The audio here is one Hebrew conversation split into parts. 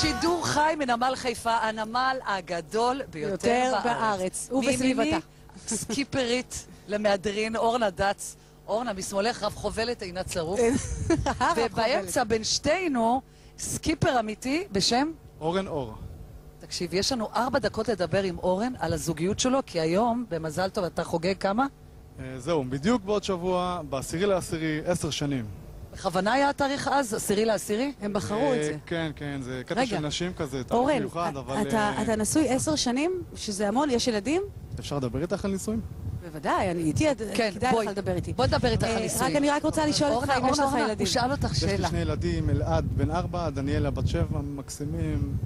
שידור חי מנמל חיפה, הנמל הגדול ביותר יותר בארץ. בארץ, ובסביבתה. סקיפרית למהדרין, אורנה דץ. אורנה, משמאלך רב חובלת עינת צרוף. ובאמצע, בין שתינו, סקיפר אמיתי בשם? אורן אור. תקשיב, יש לנו ארבע דקות לדבר עם אורן על הזוגיות שלו, כי היום, במזל טוב, אתה חוגג כמה? אה, זהו, בדיוק בעוד שבוע, בעשירי לעשירי, עשר שנים. בכוונה היה התאריך אז, עשירי לעשירי? הם בחרו את אה, זה. כן, כן, זה קטע רגע. של נשים כזה, תאריך אורן, מיוחד, אבל... אתה- אה, אתה נשוי עשר שנים, שזה המון, יש ילדים? אפשר לדבר איתך על נישואים? בוודאי, אני איתי, כן, כדאי בואי. לך לדבר איתי. בוא נדבר איתך אה, על נישואים. רק אני רק רוצה לשאול אותך אורנה, אם יש אורנה, לך אורנה, ילדים. הוא שאל אותך יש לי שאלה. שני ילדים, אלעד בן ארבע, דניאלה בת שבע, מקסימים,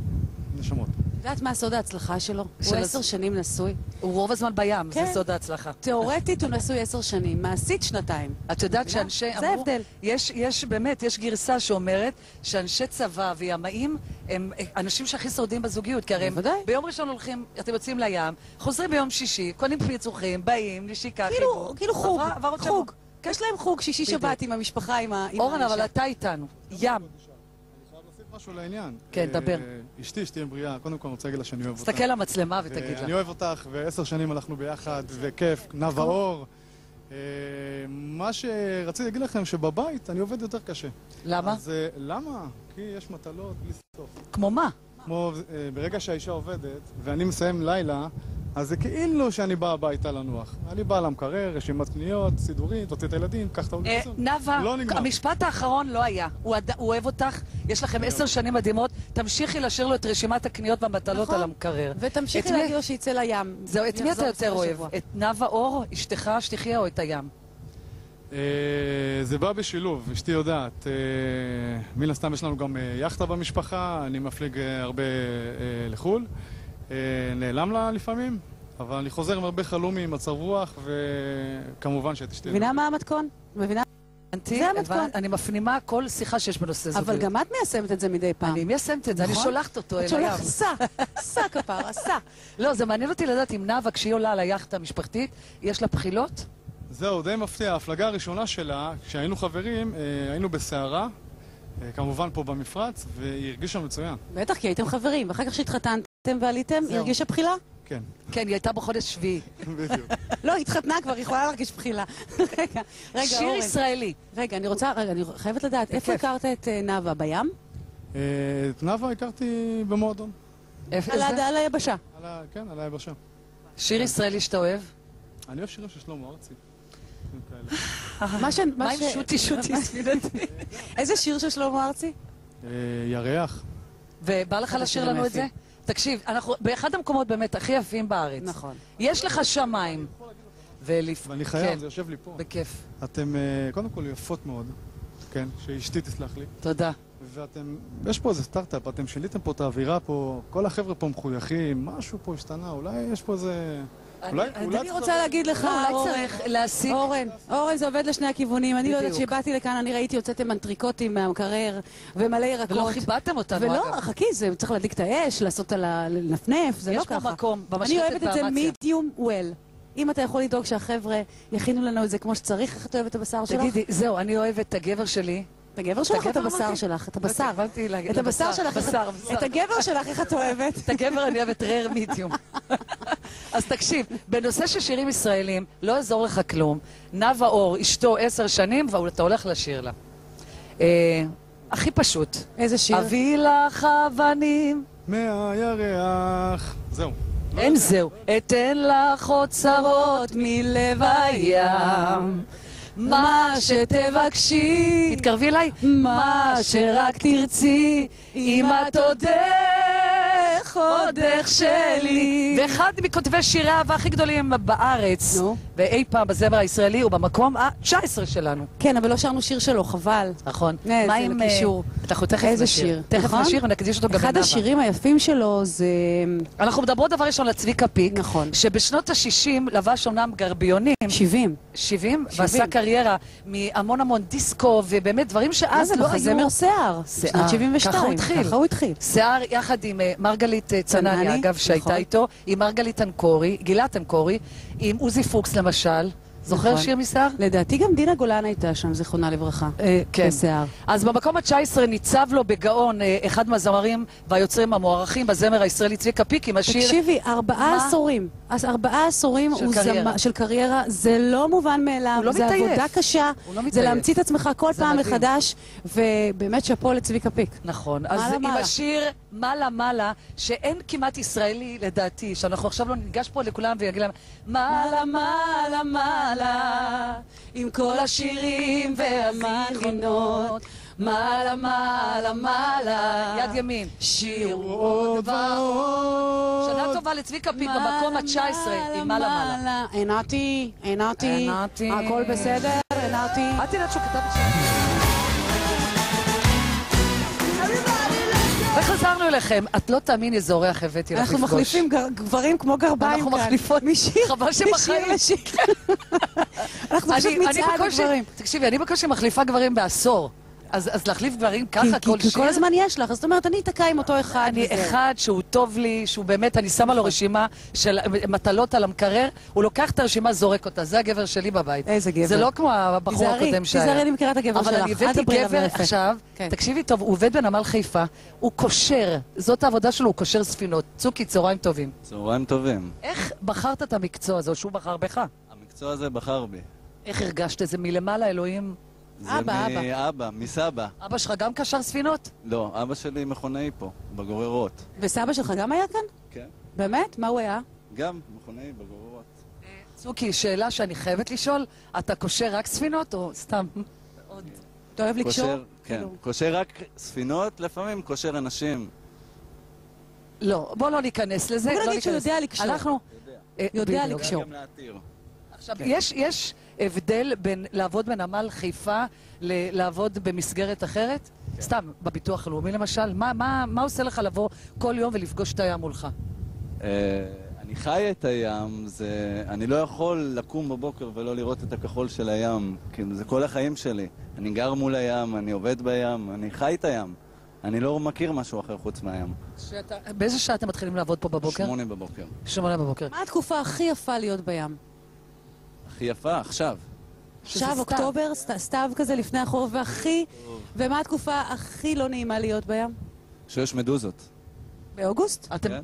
נשמות. את יודעת מה סוד ההצלחה שלו? של הוא עשר שנים נשוי. הוא רוב הזמן בים, זה כן. סוד ההצלחה. תיאורטית הוא נשוי עשר שנים, מעשית שנתיים. את יודעת? שאנשי... זה ההבדל. יש, יש באמת, יש גרסה שאומרת שאנשי צבא וימאים הם אנשים שהכי שורדים בזוגיות, כי הרי הם. ביום ראשון הולכים, אתם יוצאים לים, חוזרים ביום שישי, קונים פיצוחים, באים, נשיקה, כאילו, חיבוק. כאילו חוג. חוג. יש להם חוג שישי. שבת עם המשפחה, עם ה- אורן, אבל. אתה איתנו. ים. אני משהו לעניין. כן, אה, דבר. אשתי, שתהיה בריאה, קודם כל אני רוצה להגיד לה שאני אוהב אותה. תסתכל למצלמה ותגיד אני לה. אוהב אותך, ועשר שנים הלכנו ביחד, וכיף, נאוה אור. אה, מה שרציתי להגיד לכם, שבבית אני עובד יותר קשה. למה? אז אה, למה? כי יש מטלות בלי סוף. כמו מה? כמו אה, ברגע שהאישה עובדת, ואני מסיים לילה, אז זה כאילו שאני בא הביתה לנוח. אני בא למקרר, רשימת קניות, סידורים, תוציא את הילדים, קח את אה, האוליגסון. נאוה, לא נגמר. המשפט האחרון לא היה. הוא עד- הוא אוהב אותך, יש לכם עשר שנים מדהימות, תמשיכי לשיר לו את רשימת הקניות והמטלות נכון. על המקרר. ותמשיכי להגיד לו שיצא לים. זהו, את מי אתה יותר אוהב? את נאוה אור, אשתך, שתחיה, או את הים? אה, זה בא בשילוב, אשתי יודעת. אה, מן הסתם יש לנו גם אה, יאכטה במשפחה, אני מפליג אה, הרבה אה, לחו"ל. אה, נעלם לה לפעמים, אבל אני חוזר עם הרבה חלומי, מצב רוח, וכמובן שאת אשתי. מבינה מה המתכון? מבינה? הבנתי, זה המתכון. אני מפנימה כל שיחה שיש בנושא זוגיות. אבל גם את מיישמת את זה מדי פעם. אני מיישמת את זה, אני נכון? שולחת אותו אל את הים. שולחת, סע, סע כפרה, סע. לא, זה מעניין אותי לדעת אם נאוה, כשהיא עולה על היאכטה המשפחתית, יש לה בחילות? זהו, די מפתיע. ההפלגה הראשונה שלה, כשהיינו חברים, אה, היינו בסערה, אה, כמובן פה במפרץ, והיא הרגישה מצוין. בטח, כי הייתם חברים, ואחר כך שהתחתנתם ועליתם, היא. הרגישה בחילה? כן, כן, היא הייתה בחודש שביעי. בדיוק. לא, היא התחתנה כבר, היא יכולה להרגיש בחילה. רגע, רגע, שיר אורן. ישראלי. רגע, אני רוצה, רגע, אני חייבת לדעת, איפה. הכרת את אה, נאוה? בים? אה, את נאוה הכרתי במועדון. איפה על זה? על היבשה. על ה- כן, על היבשה. שיר ישראלי שאתה אוהב? אני אוהב שירים של שלמה ארצי. כאלה. מה ש... מה עם ש- שוטי שוטי ספינתי? איזה שיר של שלמה ארצי? אה, ירח. ובא לך לשיר לנו את זה? תקשיב, אנחנו באחד המקומות באמת הכי יפים בארץ. נכון. יש לך שמיים. ולפ... ואני כן, חייב, זה יושב לי פה. בכיף. אתם אה, קודם כל יפות מאוד, כן, שאשתי תסלח לי. תודה. ואתם, יש פה איזה סטארט-אפ, אתם שיניתם פה את האווירה פה, כל החבר'ה פה מחויכים, משהו פה השתנה, אולי יש פה איזה... אולי, אני- אולי אני רוצה להגיד לך, לא, אורן. אורן, אורן, זה עובד לשני הכיוונים. אני לא יודעת. שבאתי לכאן, אני ראיתי, הוצאתם אנטריקוטים מהמקרר ומלא ירקות. ולא כיבדתם אותנו, ולא, אגב. חכי, זה צריך להדליק את האש, לעשות על ה... לנפנף, זה יש לא פה ככה. מקום, אני במשחטת אוהבת את זה באמציה. מידיום וול. אם אתה יכול לדאוג שהחבר'ה יכינו לנו את זה כמו שצריך, איך את אוהבת את הבשר שלך? תגידי, זהו, אני אוהבת את הגבר שלי. את הגבר שלך או את הגבר הבשר? שלך? את לא הבשר. את הבשר. שלך. איך- בשר, בשר. את הגבר שלך, איך את אוהבת? את הגבר אני אוהבת רר מידיום. אז תקשיב, בנושא של שירים ישראלים, לא יעזור לך כלום. נאוה אור, אשתו עשר שנים, ואתה הולך לשיר לה. אה, הכי פשוט. איזה שיר? אביא לך אבנים, מהירח. זהו. אין זהו. אתן לך אוצרות מלב הים. מה שתבקשי, תתקרבי אליי, מה שרק תרצי, אם את עודך, עודך שלי. ואחד מכותבי שירי האהבה הכי גדולים בארץ, נו. ואי פעם בזמר הישראלי, הוא במקום ה-19 שלנו. כן, אבל לא שרנו שיר שלו, חבל. נכון. אה, מה זה עם... אה, לקישור. אנחנו תכף איזה נשיר. שיר, תכף נכון? נשיר ונקדיש אותו גם אחד לנאוה. השירים היפים שלו זה... אנחנו מדברות דבר ראשון לצביקה פיק, נכון. שבשנות ה-60 לבש אומנם גרביונים, 70. 70, 70. ועשה קריירה מהמון המון דיסקו, ובאמת דברים מה שאז זה, לא היו... מחזמר שיער. שיער. שנת 72. ככה הוא התחיל. ככה הוא התחיל. שיער יחד עם אה, מרגלית צנני, צנני, אגב, שהייתה נכון. איתו, עם מרגלית אנקורי, גילת אנקורי, עם עוזי פוקס למשל, זוכר נכון. שיר משיער? לדעתי גם דינה גולן הייתה שם, זיכרונה לברכה. אה, כן. בשיער. אז במקום ה-19 ניצב לו בגאון אה, אחד מהזמרים והיוצרים המוערכים בזמר הישראלי צביקה פיק עם השיר... תקשיבי, ארבעה מה? עשורים. אז ארבעה עשורים של קריירה. זמר- של קריירה, זה לא מובן מאליו. לא זה מתעייף. עבודה קשה. לא זה. להמציא את עצמך כל פעם מדהים. מחדש, ובאמת שאפו לצביקה פיק. נכון. אז מעלה, עם מעלה. השיר מעלה מעלה, שאין כמעט ישראלי לדעתי, שאנחנו עכשיו לא ניגש פה לכולם ויגיד להם מעלה מעלה מעלה, עם כל השירים והמנגינות, מעלה מעלה מעלה, יד ימין, שיר עוד ועוד. שנה טובה לצביקה פיק במקום ה-19 עם מעלה מעלה. עינתי, עינתי, עינתי. הכל בסדר, עינתי. את יודעת שהוא כתב את שיר? וחזרנו אליכם. את לא תאמיני איזה אורח הבאתי לך אנחנו לפגוש. מחליפים גר- גברים כמו גרביים כאן. אנחנו מחליפות. משיר חבל שבחיים. אנחנו פשוט מצעד גברים. תקשיבי, אני בקושי מחליפה גברים בעשור. אז אז להחליף גברים כי- ככה כי- כל כי שיר? כל הזמן יש לך, אז זאת אומרת, אני אתקע עם אותו אחד. אני וזהו. אחד שהוא טוב לי, שהוא באמת, אני שמה לו רשימה של מטלות על המקרר, הוא לוקח את הרשימה, זורק אותה. זה הגבר שלי בבית. איזה גבר. זה לא כמו הבחור תיזהרי, הקודם שהיה. תיזהרי, אני מכירה את הגבר אבל שלך. אני אל הבאתי גבר. עכשיו, כן. תקשיבי טוב, הוא עובד בנמל חיפה, הוא קושר, זאת העבודה שלו, הוא קושר ספינות. צוקי, צהריים טובים. צהריים טובים. איך בחרת את המקצוע הזה, או שהוא בחר בך? המקצוע הזה בחר בי. איך הרגשת את זה מלמעלה, אלוהים? זה אבא, אבא. מאבא, מסבא. אבא שלך גם קשר ספינות? לא, אבא שלי מכונאי פה, בגוררות. וסבא שלך גם היה כאן? כן. באמת? מה הוא היה? גם מכונאי בגוררות. צוקי, שאלה שאני חייבת לשאול, אתה קושר רק ספינות, או סתם? אתה אוהב לקשור? כן. כאילו. קושר רק ספינות, לפעמים קושר אנשים. לא, בוא לא ניכנס לזה. בוא לא נגיד שהוא. יודע לקשור. אנחנו... אה, יודע. לקשור. עכשיו, יש, יש הבדל בין לעבוד בנמל חיפה ל- לעבוד במסגרת אחרת? סתם, בביטוח הלאומי למשל? מה, מה, מה עושה לך לבוא כל יום ולפגוש את הים מולך? אה, אני חי את הים, זה... אני לא יכול לקום בבוקר ולא לראות את הכחול של הים. כאילו, זה כל החיים שלי. אני גר מול הים, אני עובד בים, אני חי את הים. אני לא מכיר משהו אחר חוץ מהים. שאתה, באיזה שעה אתם מתחילים לעבוד פה בבוקר? שמונה בבוקר. שמונה בבוקר. מה התקופה הכי יפה להיות בים? הכי יפה, עכשיו. עכשיו. אוקטובר, סת- סתיו כזה לפני החורף, והכי... ומה התקופה הכי לא נעימה להיות בים? שיש מדוזות. באוגוסט? אתם, כן?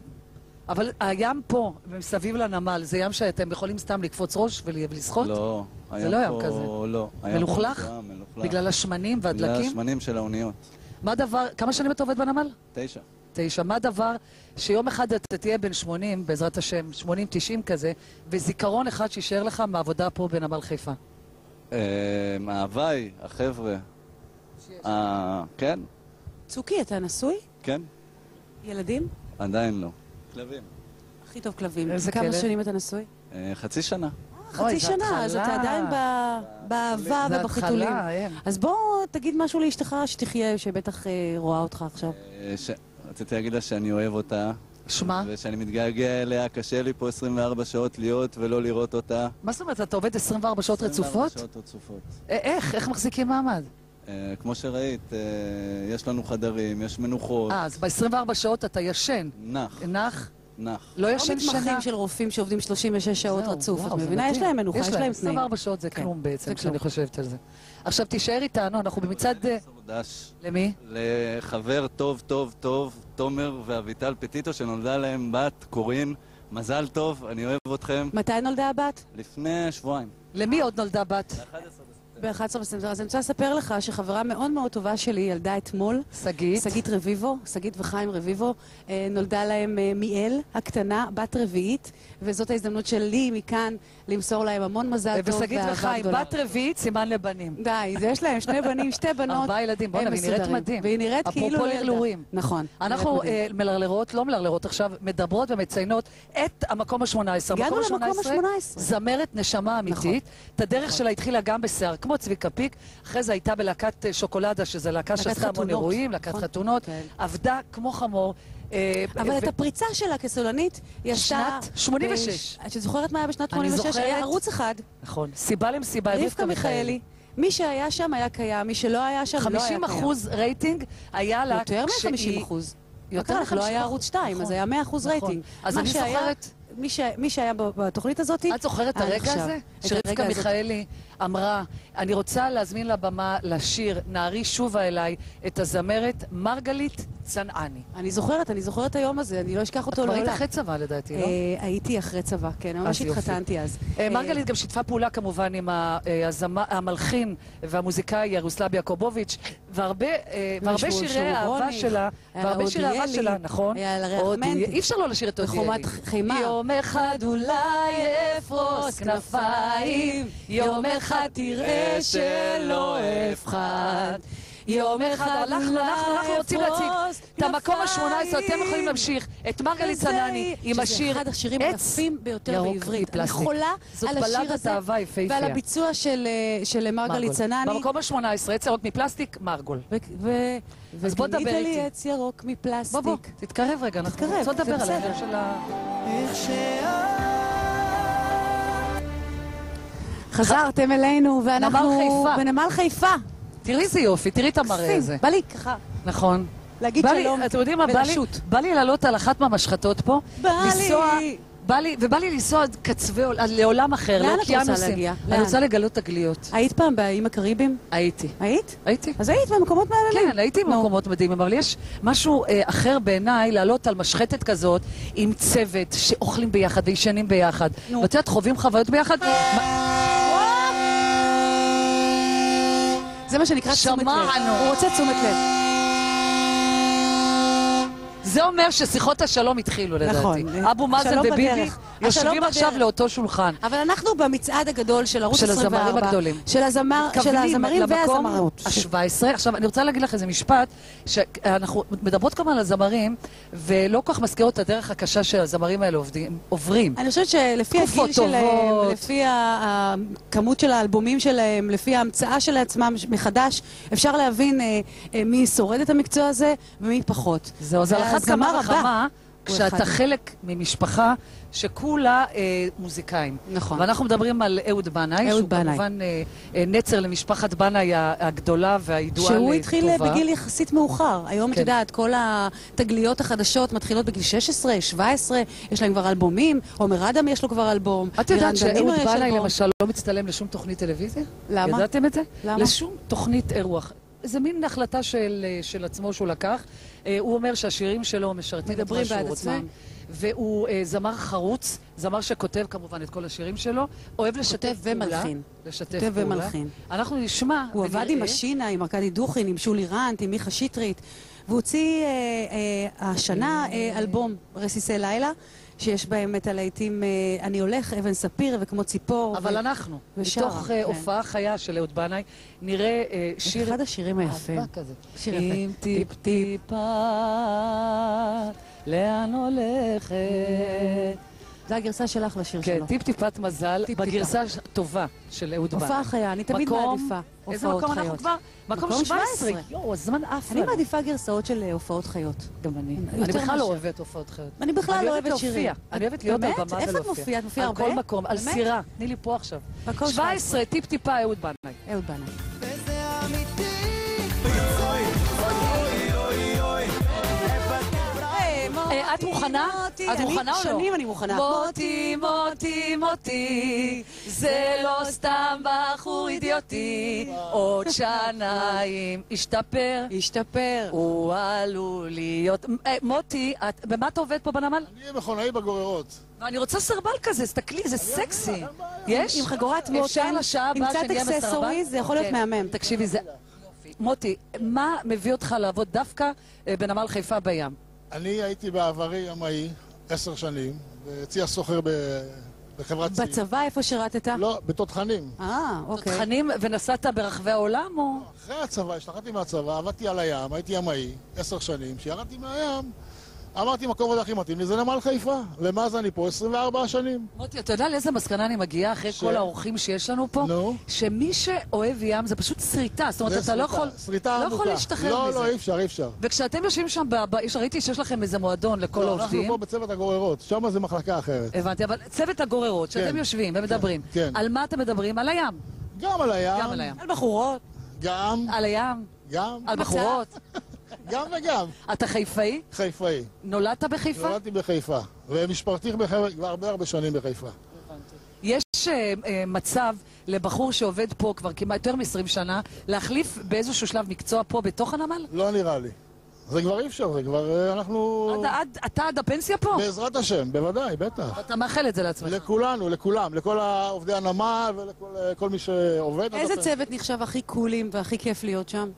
אבל הים פה, מסביב לנמל, זה ים שאתם יכולים סתם לקפוץ ראש ול- ולשחות? לא. זה לא ים פה- כזה. לא. הים פה מלוכלך? מזוהם, מלוכלך. בגלל השמנים בגלל והדלקים? השמנים של האוניות. מה הדבר, כמה שנים אתה עובד בנמל? תשע. תשע. מה הדבר שיום אחד אתה תהיה בן 80, בעזרת השם, 80-90 כזה, וזיכרון אחד שיישאר לך מהעבודה פה בנמל חיפה? אה, מההוואי, החבר'ה. אה, כן, צוקי, אתה נשוי? כן. ילדים? עדיין לא. כלבים. הכי טוב כלבים. איזה כמה כלב? שנים אתה נשוי? אה, חצי שנה. חצי שנה, אז אתה. עדיין באהבה ובחיתולים. אז בוא תגיד משהו לאשתך שתחיה, שבטח אה, רואה אותך עכשיו. רציתי להגיד לה שאני אוהב אותה, שמע, ושאני מתגעגע אליה, קשה לי פה 24 שעות להיות ולא לראות אותה. מה זאת אומרת, אתה עובד 24 שעות 24 רצופות? שעות רצופות. אה, איך? איך מחזיקים מעמד? אה, כמו שראית, אה, יש לנו חדרים, יש מנוחות. אה, אז ב-24 שעות אתה ישן. נח, נח? נח. לא לא ישן שנה? מתמחים של רופאים שעובדים 36 שעות רצוף, את מבינה? יש. להם מנוחה, יש להם תנאים. 24 שעות זה כן, כלום בעצם, כשאני. חושבת על זה. עכשיו תישאר איתנו, אנחנו במצעד... אה, למי? לחבר טוב, טוב, טוב, תומר ואביטל פטיטו, שנולדה להם בת, קורין. מזל טוב, אני אוהב אתכם. מתי נולדה הבת? לפני שבועיים. למי עוד נולדה בת? ב-11 בספטמבר. אז אני רוצה לספר לך שחברה מאוד מאוד טובה שלי ילדה אתמול. שגית. שגית רביבו, שגית וחיים רביבו, אה, נולדה להם אה, מיאל הקטנה, בת רביעית, וזאת ההזדמנות שלי מכאן למסור להם המון מזל טוב ושגית ואהבה גדולה. בת רביעית, סימן לבנים. די, יש להם שני בנים, שתי בנות. ארבעה ילדים, בוא'נה, והיא נראית. מדהים. והיא נראית כאילו אפרופו. לרלורים. נכון. אנחנו. אה, מלרלרות, לא מלרלרות עכשיו, מדברות ומציינות את המקום ה-18. הגענו למקום ה-18. זמרת נשמה אמיתית. את הדרך שלה התחילה גם בשיער, כמו צביקה פיק. אחרי זה הייתה בלהקת אה, שוקולדה, שזו להקה שעשתה המון. אירועים, להקת נכון. חתונות. כן. עבדה כמו חמור. אה, אבל את הפריצה שלה כסולנית, היא עשתה... שנת 86. בש- את זוכרת מה היה בשנת אני 86? היה זוכרת. ערוץ אחד, נכון. סיבה למסיבה, רבקה מיכאלי. מי שהיה שם היה קיים, מי שלא היה שם לא היה 50 קיים. אחוז רייטינג היה לה... יותר כשהיא- מ-50 אחוז. יותר יותר לא מ- היה 50%, ערוץ 2, אז היה 100 אחוז נכון. רייטינג. אז אני זוכרת- מי שהיה בתוכנית הזאת... את זוכרת את עד הרגע. הזה? שרבקה. מיכאלי אמרה, אני רוצה להזמין לבמה לשיר "נערי שובה אליי" את הזמרת מרגלית צנעני. אני זוכרת, אני זוכרת את היום הזה, אני לא אשכח את אותו כבר היית לעולם. אחרי צבא לדעתי, לא? אה, הייתי אחרי צבא, כן, ממש. התחתנתי אז. אה, אה, מרגלית גם שיתפה פעולה כמובן עם המלחין והמוזיקאי ירוסלב יעקובוביץ', והרבה שירי רוני, שלה, והרבה שירי האהבה אודיאלי, שלה, נכון? אי אפשר לא לשיר את אודיאלי. בחומת חימה. יום אחד אולי אפרוס כנפיים, יום אחד תראה שלא אפחד. יום אחד אנחנו, אנחנו, אנחנו רוצים להציג את המקום ה-18, אתם יכולים להמשיך את מרגלית צנעני עם השיר אחד השירים עץ היפים ביותר ירוק בעברית. אני. חולה על השיר הזה. ועל הביצוע של אה, של מרגלית. צנעני. במקום ה-18, עץ ירוק מפלסטיק, מרגול. אז בוא וקנית דבר לי איתי. עץ ירוק מפלסטיק. בוא, בוא, תתקרב רגע, אנחנו רוצות זה לדבר על. העניין של ה... חזרתם אלינו, ואנחנו. בנמל חיפה. תראי איזה יופי, תראי את המראה הזה. בא לי ככה, נכון. להגיד שלום אתם יודעים מה, בא לי. בא לי לעלות על אחת מהמשחטות פה, בא לי. בא לי, ובא לי לנסוע עד קצווי, עול- עד לעולם אחר, לאן את רוצה לאוקיינוסים. להגיע? אני? רוצה לגלות תגליות. היית פעם באיים הקריביים? הייתי. היית? הייתי. אז היית במקומות מהממים. כן, הייתי. במקומות מדהימים, אבל יש משהו אה, אחר בעיניי לעלות על משחטת כזאת עם צוות שאוכלים ביחד וישנים ביחד. נו. ואת יודעת, חווים חוויות ביחד. מה- זה מה שנקרא תשומת לב. שמענו. הוא רוצה תשומת לב. זה אומר ששיחות השלום התחילו לדעתי. נכון. אבו מאזן וביבי יושבים עכשיו. לאותו שולחן. אבל אנחנו במצעד הגדול של ערוץ של 24. הזמרים הגדולים. של של הזמרים והזמרות. ה-17. עכשיו, אני רוצה להגיד לך איזה משפט, שאנחנו מדברות כמה על הזמרים, ולא כל כך מזכירות את הדרך הקשה שהזמרים האלה עובדים, עוברים. אני חושבת שלפי הגיל שלהם. לפי הכמות של האלבומים שלהם, לפי ההמצאה של עצמם מחדש, אפשר להבין אה, אה, מי שורד את המקצוע הזה ומי פחות. זהו, אז על אחת כמה הוא כשאתה. חלק ממשפחה שכולה אה, מוזיקאים. נכון. ואנחנו מדברים על אהוד בנאי, שהוא בנאי. כמובן אה, אה, נצר למשפחת בנאי הגדולה והידועה לטובה. שהוא התחיל בגיל יחסית מאוחר. היום, את כן. יודעת, כל התגליות החדשות מתחילות בגיל 16, 17, יש להם כבר אלבומים, עומר אדם יש לו כבר אלבום. את יודעת שאהוד בנאי. למשל לא מצטלם לשום תוכנית טלוויזיה? למה? ידעתם את זה? למה? לשום תוכנית אירוח. זה מין החלטה של, אה, של עצמו שהוא לקח. אה, הוא אומר שהשירים שלו משרתים את מה מדברים שהוא בעד רוצה. עצמם. והוא אה, זמר חרוץ, זמר שכותב כמובן את כל השירים שלו, אוהב לשתף כותב פעולה. ומלחין. לשתף כותב פעולה. ומלחין. אנחנו נשמע הוא עבד עם השינה, עם ארכדי דוכין, עם שולי רנט, עם מיכה שטרית, והוא הוציא אה, אה, השנה אה, אלבום, רסיסי לילה, שיש בהם את הלהיטים אה, אני הולך, אבן ספיר וכמו ציפור. אבל ו- אנחנו, ושרה, מתוך אה, כן. הופעה חיה של אהוד בנאי, נראה אה, שיר... אחד השירים היפים. שיר יפה. אם טיפ-טיפה, לאן הולכת? זו הגרסה שלך לשיר כן, שלו. טיפ-טיפת מזל. בגרסה הטובה של אהוד בנאי. הופעה חיה, אני תמיד מקום- מעדיפה איזה מקום אנחנו. כבר? מקום מקום 17. 17. יואו, הזמן עף אני לנו. מעדיפה גרסאות של אה, הופעות חיות. גם אני. אני בכלל. לא אוהבת הופעות חיות. אני בכלל אני לא אוהבת אוהבת שירים. להופיע. אני אוהבת להיות על? במה איפה את ולהופיע. מופיעה? את מופיעה על כל הרבה? מקום, על? סירה. תני לי פה עכשיו. מקום 17, טיפ-טיפה אהוד בנאי. אהוד בנאי. את מוכנה? מוטי, את מוכנה או לא? שנים אני מוכנה. מוטי, מוטי, מוטי, זה לא סתם בחור אידיוטי, עוד שנה אם ישתפר, השתפר. הוא עלול להיות... אה, מוטי, במה אתה עובד פה בנמל? אני מכונאי בגוררות. אני רוצה סרבל כזה, תסתכלי, זה סקסי. יש? עם חגורת לשעה עם קצת? אקססוריז, זה יכול להיות כן. מהמם. תקשיבי, זה... מוטי, מה מביא אותך לעבוד דווקא אה, בנמל חיפה בים? אני הייתי בעברי ימאי עשר שנים, והציע סוחר ב- בחברת צי. בצבא, איפה שירתת? לא, בתותחנים. אה, אוקיי. תכנים ונסעת ברחבי העולם, או...? אחרי הצבא, השתחררתי מהצבא, עבדתי על הים, הייתי ימאי עשר שנים. כשירדתי מהים, אמרתי, מקום עבודה הכי מתאים לי זה נמל חיפה. ומאז אני פה 24 שנים. מוטי, אתה יודע לאיזה מסקנה אני מגיעה אחרי ש- כל האורחים שיש לנו פה? נו. שמי שאוהב ים זה פשוט שריטה. זאת אומרת, זה אתה לא שריטה, יכול... שריטה לא עמוקה. יכול להשתחרר לא, מזה. לא, אי אפשר, אי אפשר. וכשאתם יושבים שם, ב- ב- ראיתי שיש לכם איזה מועדון לכל לא, אנחנו העובדים. פה בצוות הגוררות, שם זה מחלקה אחרת. הבנתי, אבל צוות הגוררות, שאתם כן. יושבים ומדברים, כן. על מה אתם מדברים? על הים. גם על הים. גם על הים. על בחורות. גם, על הים, גם, על בחורות. גם וגם. אתה חיפאי? חיפאי. נולדת בחיפה? נולדתי בחיפה. ומשפחתי כבר הרבה הרבה שנים בחיפה. יש אה, מצב לבחור שעובד פה כבר כמעט יותר מ-20 שנה, להחליף באיזשהו שלב מקצוע פה בתוך הנמל? לא נראה לי. זה כבר אי אפשר, זה כבר... אה, אנחנו... עד, עד, אתה עד הפנסיה פה? בעזרת השם, בוודאי, בטח. אתה מאחל את זה לעצמך. לכולנו, לכולם, לכל עובדי הנמל ולכל כל מי שעובד. איזה צוות נחשב הכי קולים והכי כיף להיות שם?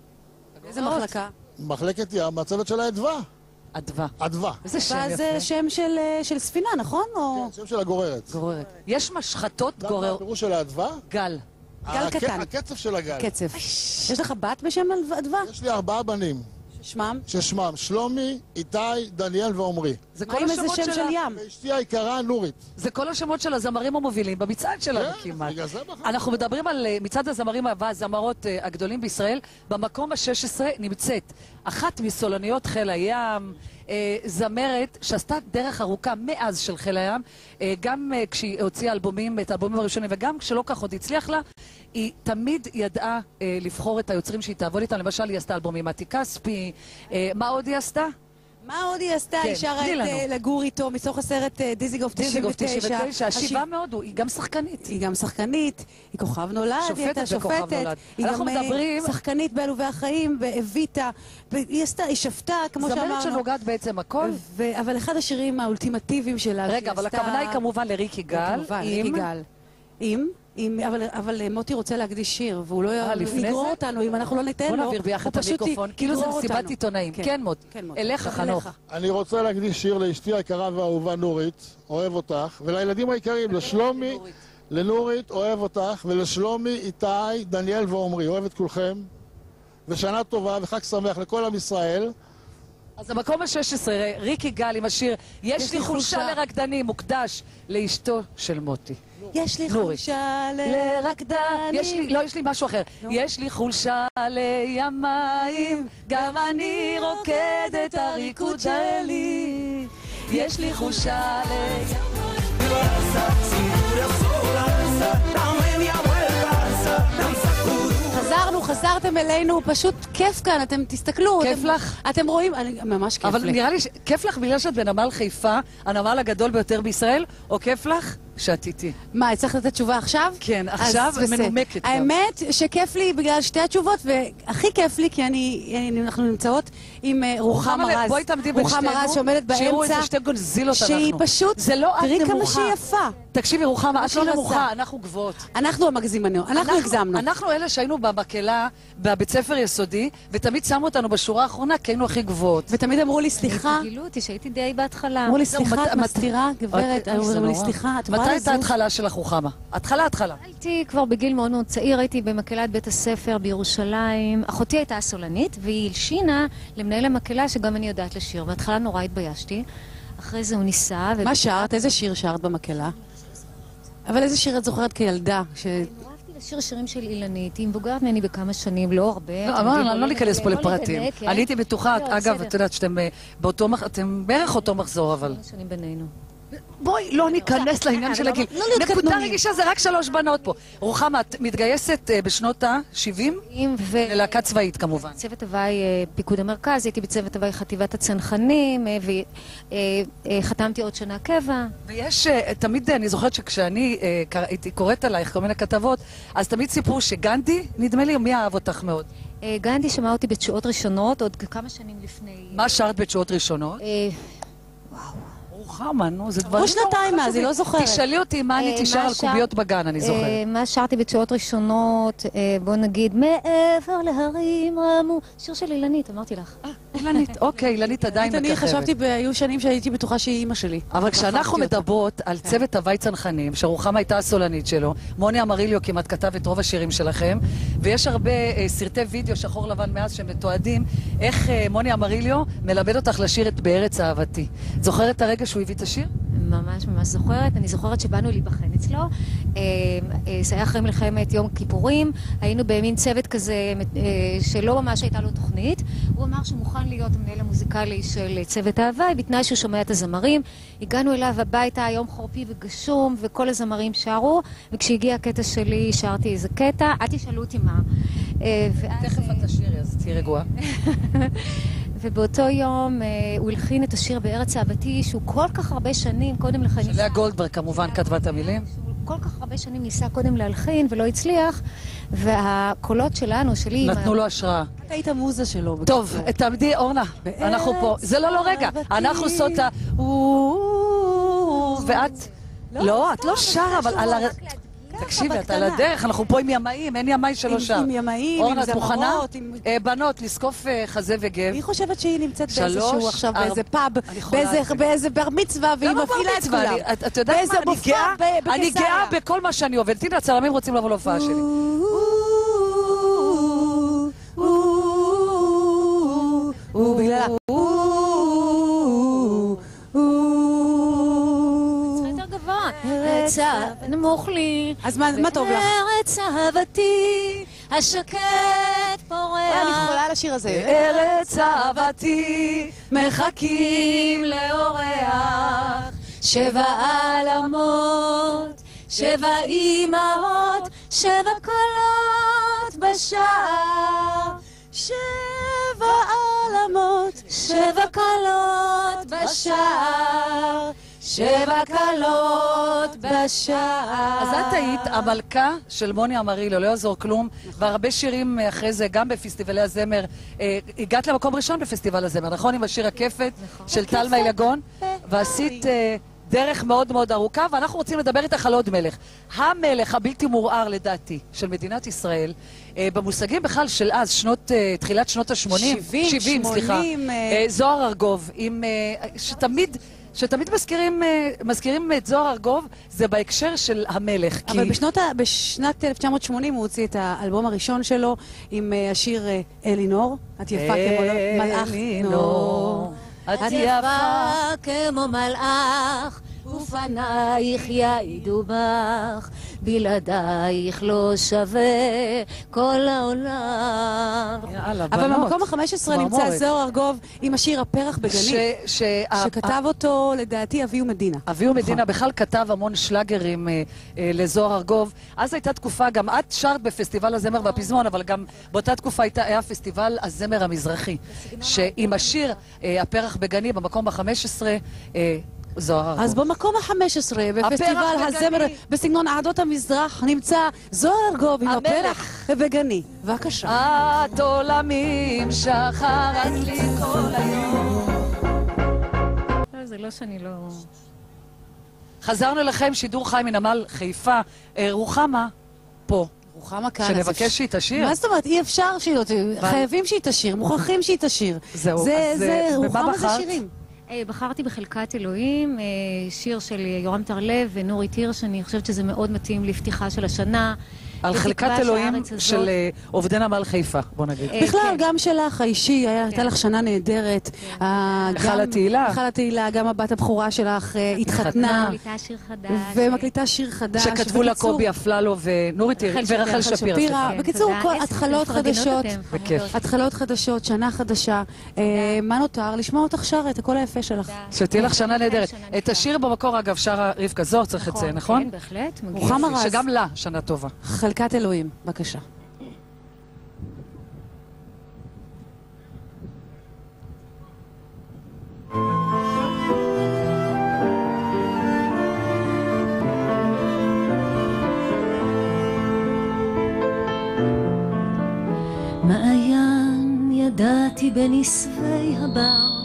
איזה מחלקה? מחלקת ים, הצוות של האדווה. אדווה. אדווה. איזה שם יפה. זה שם של, אה, של ספינה, נכון? או... שם של הגוררת. גוררת. יש משחטות גם גורר... הפירוש של האדווה? גל. גל הק- קטן. הקצף של הגל. קצף. יש לך בת בשם אדווה? יש לי ארבעה בנים, שמם? ששמם שלומי, איתי, דניאל ועומרי. זה מה כל עם איזה השמות שם של של ים? ואשתי היקרה נורית. זה כל השמות של הזמרים המובילים במצעד שלנו כן, כמעט. בגלל זה בחרתי. אנחנו מדברים על אה, מצעד הזמרים והזמרות אה, הגדולים בישראל. במקום ה-16 נמצאת אחת מסולניות חיל הים, אה, זמרת שעשתה דרך ארוכה מאז של חיל הים, גם כשהיא הוציאה אלבומים, את האלבומים הראשונים, וגם כשלא כך עוד הצליח לה, היא תמיד ידעה אה, לבחור את היוצרים שהיא תעבוד איתם. למשל, היא עשתה אלבומים עם מתי כספי. אה, מה עוד היא עשתה? מה עוד היא עשתה? היא שרה את לגור איתו מתוך הסרט דיזיגוף דיזיגוף 99. 99, השיבה השיב- מהודו, היא גם שחקנית. היא גם שחקנית, היא כוכב נולד, היא הייתה שופטת. היא גם אה, מדברים- שחקנית בעלובי החיים, והביטה, והיא עשתה, היא שפטה, כמו זמרת שאמרנו. שנוגעת בעצם הכל. אבל אחד השירים האולטימטיביים שלה, רגע, אבל הכוונה היא כמובן לריקי גל. כמובן, ריקי גל. עם? עם, אבל, אבל אה, מוטי רוצה להקדיש שיר, והוא לא אה, יגרור? אותנו, אם אנחנו לא ניתן בוא לו, נעביר ביחד הוא את פשוט המיקרופון, כאילו זה יגרור מסיבת אותנו. עיתונאים. כן, מוט. כן, מוט. אליך, חנוך. אני רוצה להקדיש שיר לאשתי היקרה והאהובה נורית, אוהב אותך, ולילדים היקרים, לשלומי, לנורית, אוהב אותך, ולשלומי, איתי, דניאל ועומרי, אוהב את כולכם. ושנה טובה וחג שמח לכל עם ישראל. אז המקום ה-16, ריקי גל עם השיר "יש לי חולשה לרקדנים", מוקדש לאשתו של מוטי. יש לי. חולשה לרקדן, יש לי, לא, יש לי משהו אחר. יש לי חולשה לימיים, גם אני רוקדת הריקוד שלי. יש לי חולשה לימיים. חזרנו, חזרתם אלינו, פשוט כיף כאן, אתם תסתכלו. כיף אתם, לך? אתם רואים, אני, ממש כיף אבל לי. נראה לי שכיף לך בגלל שאת בנמל חיפה, הנמל הגדול ביותר בישראל, או כיף לך שאת איתי? מה, הצלחת לתת תשובה עכשיו? כן, עכשיו. מנומקת. האמת שכיף לי בגלל שתי התשובות, והכי כיף לי כי אני, אני- אנחנו נמצאות עם אה, רוחמה רז. בואי תעמדי בין רוחמה שתינו, רז שעומדת שיראו באמצע. איזה שתי גונזילות שהיא אנחנו. פשוט, זה לא את תראי כמה נמוכה. שהיא יפה. תקשיבי, רוחמה, את שהיא לא. נמוכה, אנחנו גבוהות. אנחנו המגזימנו, אנחנו הגזמנו. אנחנו אלה שהיינו במקהלה בבית ספר יסודי, ותמיד שמו אותנו בשורה האחרונה כי היינו הכי גבוהות. ותמיד אמרו לי, סליחה, גילו אותי שהייתי די בהתחלה. אמרו לי, סליחה, את מסתירה, גברת, אוי, זה אמרו לי. סליחה, את מתי הייתה? ההתחלה שלך, רוחמה? התחלה, התחלה. הייתי כבר בגיל מאוד מאוד צעיר, הייתי במקהלת בית הספר בירושלים. אחותי הייתה סולנית, והיא הלשינה למנהל המקהלה שגם אני יודעת לשיר. בהתחלה נורא התביישתי. אחרי זה הוא ניסה. מה שרת? איזה שיר שרת במקהלה? אבל איזה שיר את זוכרת כילדה? לשיר שירים של אילנית, היא מבוגרת ממני בכמה שנים, לא הרבה. לא, יודעים, לא ניכנס פה לא לפרטים. כן? אני הייתי בטוחה, לא, אגב, בסדר. את יודעת שאתם אה, באותו, מח- אתם בערך אותו מחזור, אבל... שנים בינינו. בואי לא ניכנס לעניין של הגיל. לא להיות נקודה. רגישה זה רק שלוש בנות פה. רוחמה, את מתגייסת אה, בשנות ה-70? ו... ללהקה צבאית כמובן. צוות הוואי אה, פיקוד המרכז, הייתי בצוות הוואי חטיבת הצנחנים, וחתמתי עוד שנה קבע. ויש, אה, תמיד, אה, אני זוכרת שכשאני אה, הייתי קוראת עלייך כל מיני כתבות, אז תמיד סיפרו שגנדי, נדמה לי, מי אהב אותך מאוד? אה, גנדי שמע אותי בתשואות ראשונות, עוד כמה שנים לפני... מה שרת בתשואות ראשונות? אה, רוחמה, נו, זה דברים עברו שנתיים מאז, היא לא זוכרת. תשאלי אותי מה אני אה, תשאר על קוביות בגן, אני אה, זוכרת. מה שרתי בתשואות ראשונות, אה, בוא נגיד, מעבר להרים רמו, שיר של אילנית, אמרתי לך. אילנית, אוקיי, אילנית עדיין אני מככבת. חשבתי, ב- היו שנים שהייתי בטוחה שהיא אימא שלי. אבל כשאנחנו חשבתי. מדברות על צוות הוואי צנחנים, שרוחמה הייתה הסולנית שלו, מוני אמריליו כמעט כתב את רוב השירים שלכם, ויש הרבה אה, סרטי וידאו שחור לבן מאז שמתועדים, איך אה, מוני אמריליו מלמד אותך לשיר את בארץ אהבתי. זוכרת את הרגע שהוא הביא את השיר? ממש ממש זוכרת. אני זוכרת שבאנו להיבחן אצלו. אה, אה, זה היה אחרי מלחמת יום כיפורים. היינו במין צוות כזה אה, שלא ממש הייתה לו תוכנית. הוא אמר שהוא מוכן להיות המנהל המוזיקלי של צוות ההוואי, בתנאי שהוא שומע את הזמרים. הגענו אליו הביתה, יום חורפי וגשום, וכל הזמרים שרו, וכשהגיע הקטע שלי שרתי איזה קטע. אל תשאלו אותי מה. אה, תכף את תשאירי, אז תהיי רגועה. ובאותו יום אה, הוא הלחין את השיר בארץ אהבתי, שהוא כל כך הרבה שנים קודם לכן ניסה... לאה גולדברג כמובן כתבה את המילים. כל כך הרבה שנים ניסה קודם להלחין ולא הצליח, והקולות שלנו, שלי... נתנו לו השראה. את היית המוזה שלו. טוב. תעמדי, אורנה, אנחנו פה. זה לא, לא, רגע. אנחנו עושות ה... ואת... לא, את לא שרה, אבל על הר... תקשיבי, את על הדרך, אנחנו פה עם ימאים, אין ימאי שלא שר. עם ימאים, עם? זמרות, עם- אה, בנות, לזקוף אה, חזה וגב. היא חושבת שהיא נמצאת באיזשהו עכשיו, באיזה פאב, באיזה- בר מצווה, והיא מפעילה את? כולם. את- יודעת מה? אני. גאה בכל מה שאני עובדת. הנה, הצלמים רוצים לבוא להופעה שלי. ה- נמוך לי. אז מה מה טוב לך? בארץ אהבתי, השקט פורח. אני יכולה לשיר הזה. ארץ אהבתי, מחכים לאורח. שבע עלמות, שבע אימהות, שבע קולות בשער. שבע עלמות, שבע קולות בשער. שבע קולות בשער. אז את היית המלכה של מוני אמרילו, לא יעזור כלום, והרבה שירים אחרי זה, גם בפסטיבלי הזמר. אה, הגעת למקום ראשון בפסטיבל הזמר, נכון? עם השיר הכפת של טלמה יגון, ועשית אה, דרך מאוד מאוד ארוכה, ואנחנו רוצים לדבר איתך על עוד מלך. המלך הבלתי מעורער, לדעתי, של מדינת ישראל, אה, במושגים בכלל של אז, שנות, אה, תחילת שנות ה-80. 70, סליחה. 80, אה, אה, זוהר ארגוב, עם, אה, שתמיד... שתמיד מזכירים, אה, מזכירים את זוהר ארגוב, זה בהקשר של המלך. כי אבל בשנות, ה- בשנת 1980 הוא הוציא את האלבום הראשון שלו עם אה, השיר אה, אלינור. את יפה כמו לא- מלאך. אלינור, את את יפה כמו מלאך, ופנייך יעידו בך, בלעדייך לא שווה כל העולם. יאללה, אבל. במקום ה-15 נמצא. זוהר ארגוב עם השיר הפרח בגנים, ש- שה- שכתב אותו לדעתי אביהו מדינה. אביהו מדינה בכלל כתב המון שלאגרים אה, אה, לזוהר ארגוב. אז הייתה תקופה, גם את שרת בפסטיבל הזמר והפזמון, אבל גם באותה תקופה הייתה, היה פסטיבל הזמר המזרחי, שעם השיר אה, הפרח בגני, במקום ה-15, אה, זוהר ארגוב. אז במקום ה-15 בפסטיבל הזמר. בסגנון אהדות המזרח נמצא זוהר ארגוב עם. הפרח בגני. בבקשה. את עולמים שחרת לי כל היום. לא, זה לא שאני לא... חזרנו אליכם, שידור חי מנמל חיפה. אה, רוחמה, פה. רוחמה כאן. שנבקש שהיא תשיר. מה זאת אומרת? אי אפשר שהיא לא תשיר. חייבים שהיא תשיר, מוכרחים שהיא תשיר. זהו, זה, אז, זה, אה, רוחמה זה? שירים. אה, בחרתי בחלקת אלוהים, אה, שיר של יורם טרלב ונורית הירש, אני חושבת שזה מאוד מתאים לפתיחה של השנה. על חלקת אלוהים של אה, עובדי נמל חיפה, בוא נגיד. אה, בכלל, כן. גם שלך, האישי, היה- הייתה לך שנה נהדרת. אה, היכל גם- התהילה. היכל התהילה, גם הבת הבכורה שלך אה, התחתנה, מקליטה שיר חדש. ומקליטה שיר חדש. שכתבו לה קובי אפללו ונורית ורחל רחל שפירא. כן, בקיצור, התחלות חדשות. התחלות חדשות, שנה חדשה. אה, מה נותר? לשמוע אותך שרה את הקול היפה שלך. שתהיה לך שנה נהדרת. את. השיר במקור, אגב, שרה רבקה זוהר, צריך לציין, נכון? כן, בהחלט. רוחמה רז. שגם לה שנה טובה. חלקת אלוהים, בבקשה. מעיין ידעתי בנסבי הבר,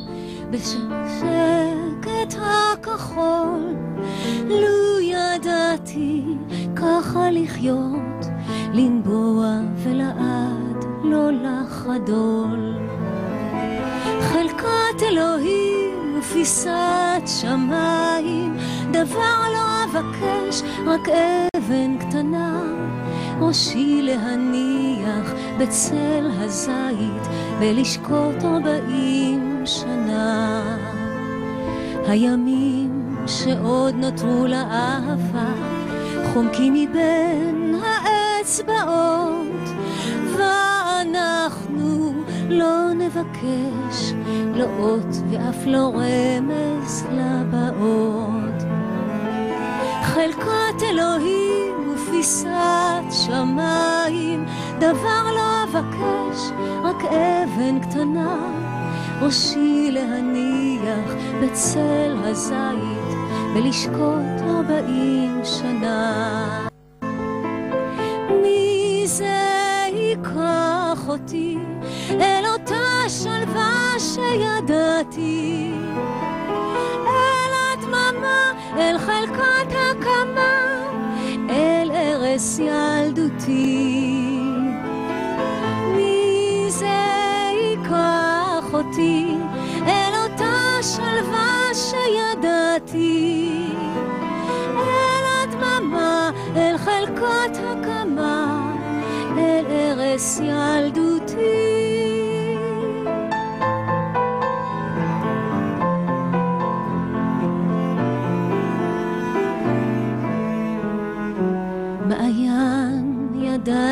בשקט הכחול, לו ידעתי ככה לחיות, לנבוע ולעד לא לחדול. חלקת אלוהים ופיסת שמיים, דבר לא אבקש, רק אבן קטנה. ראשי להניח בצל הזית ולשקוט ארבעים שנה. הימים שעוד נותרו לאהבה חומקים מבין האצבעות ואנחנו לא נבקש לא אות ואף לא רמז לבאות. חלקת אלוהים ופיסת שמיים, דבר לא אבקש, רק אבן קטנה. ראשי להניח בצל הזית ולשקוט ארבעים שנה. מי זה ייקח אותי אל אותה שלווה שידעתי? אל הדממה, אל חלקת הקמה, אל ערש ילדותי.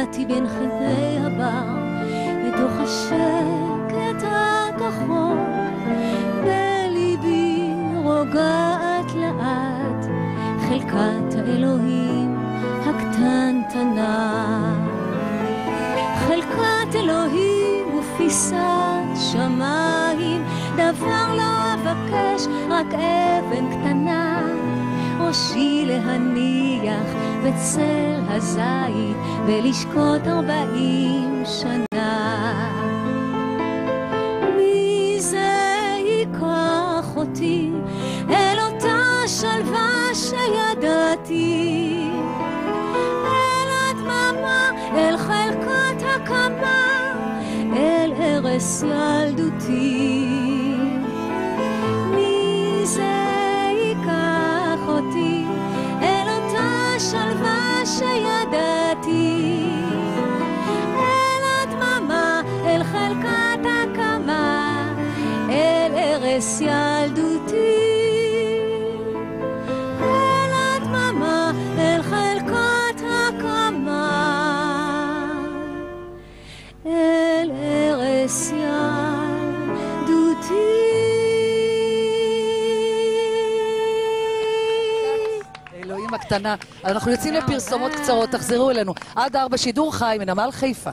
ידעתי בין חדרי הבר, בתוך השקט הכחול, בליבי רוגעת לאט, חלקת האלוהים הקטנטנה. חלקת אלוהים ופיסת שמיים, דבר לא אבקש, רק אבן קטנה. ראשי להניח בצל הזית ולשקוט ארבעים שנה. מי זה ייקח אותי אל אותה שלווה שידעתי? אל הדממה, אל חלקת הקמה, אל ערש ילדותי. הקטנה. אנחנו יוצאים לפרסומות קצרות, תחזרו אלינו. עד ארבע שידור חי מנמל חיפה.